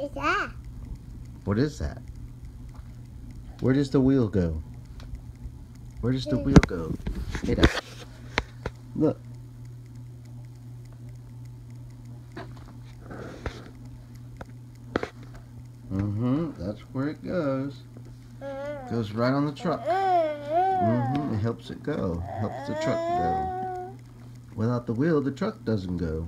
What's that? What is that? Where does the wheel go? Where does the wheel go? Hey. Look. Mm-hmm. That's where it goes. Goes right on the truck. Mm-hmm. It helps it go. Helps the truck go. Without the wheel, the truck doesn't go.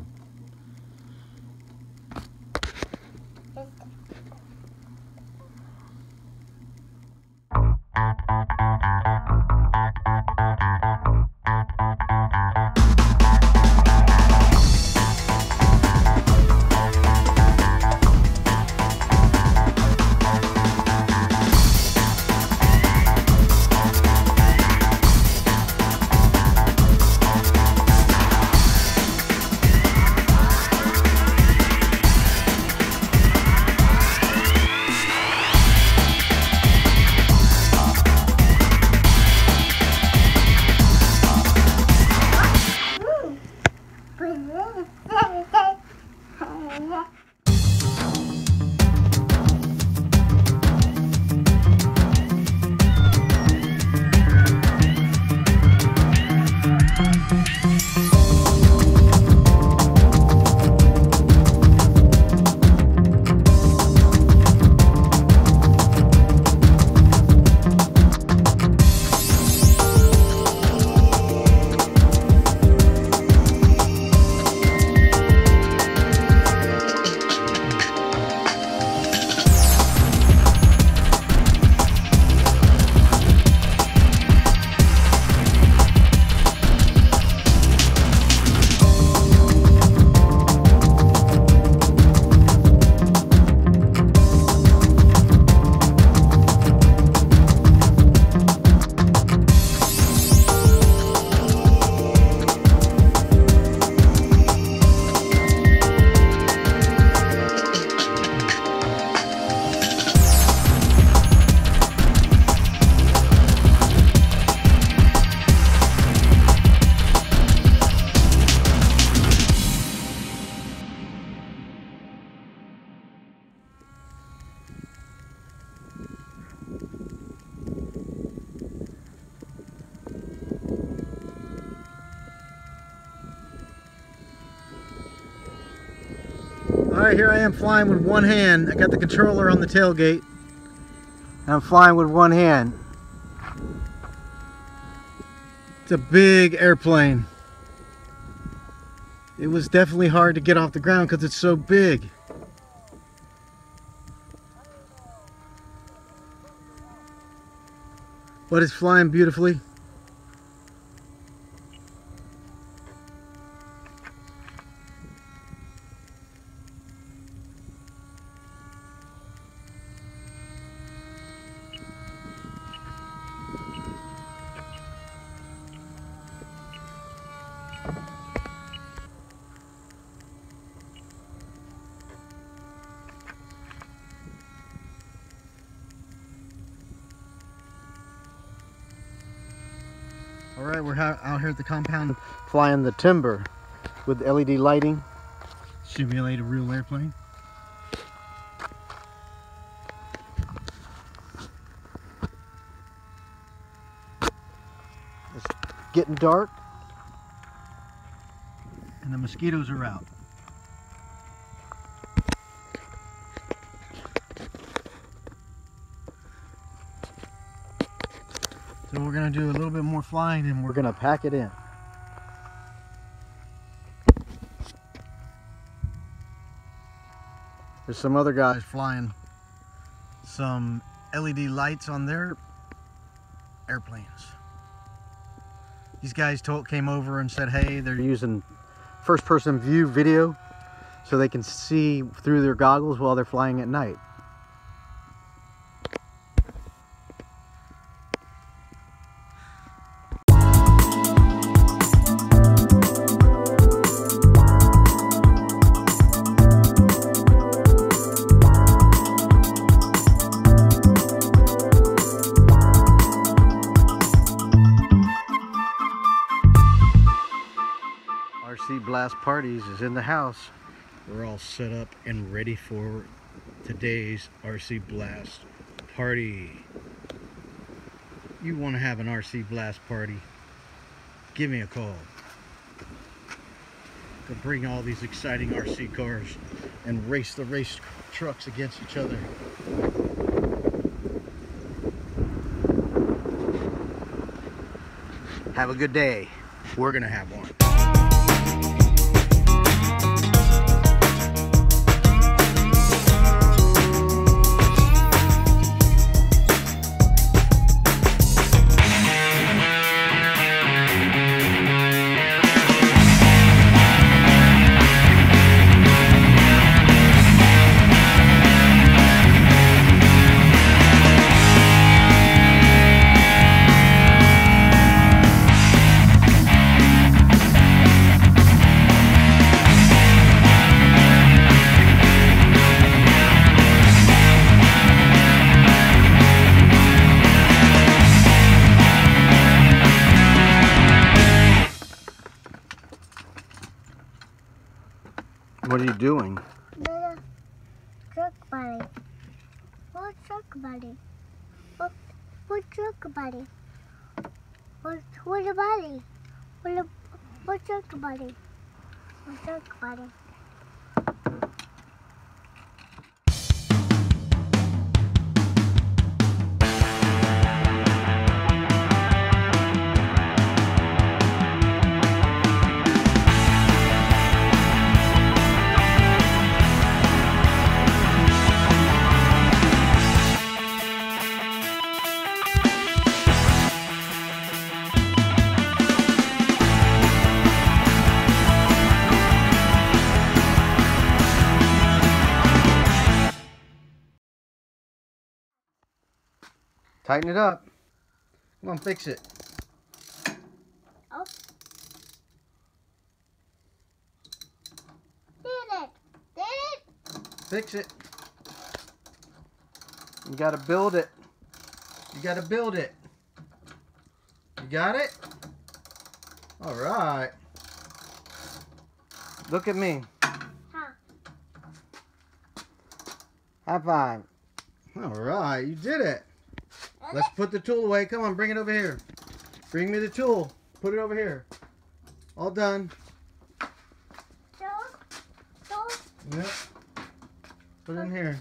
All right, here I am flying with one hand. I got the controller on the tailgate. And I'm flying with one hand. It's a big airplane. It was definitely hard to get off the ground because it's so big. But it's flying beautifully. Right, we're out here at the compound flying the timber with LED lighting. Simulate a real airplane. It's getting dark and the mosquitoes are out. We're gonna do a little bit more flying and we're gonna pack it in. There's some other guys flying some LED lights on their airplanes. These guys told, came over and said, hey, they're using first person view video so they can see through their goggles while they're flying at night. Blast Parties is in the house. We're all set up and ready for today's RC Blast party. You want to have an RC Blast party? Give me a call. To bring all these exciting RC cars and race the race trucks against each other. Have a good day. We're going to have one. Doing? Little truck buddy. What truck buddy? What, truck buddy? What, what a buddy? What, what truck buddy? What truck buddy? Tighten it up. Come on, fix it. Oh. Did it! Did it! Fix it. You gotta build it. You gotta build it. You got it? All right. Look at me. Huh. High five. All right, you did it. Let's put the tool away. Come on, bring it over here. Bring me the tool. Put it over here. All done. Yep. Put it in here.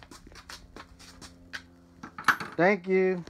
Thank you.